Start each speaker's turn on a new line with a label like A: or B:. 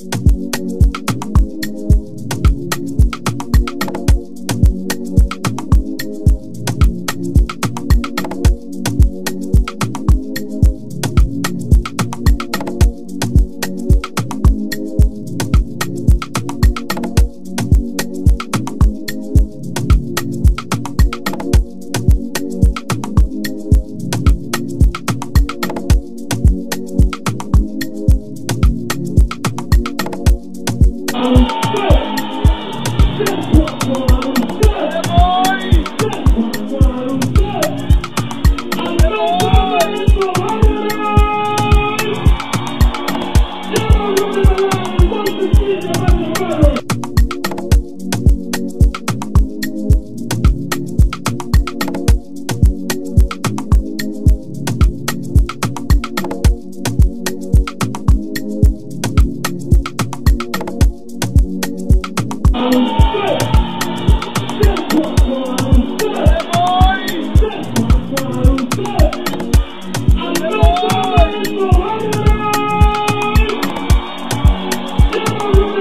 A: you I'm sick. Sick.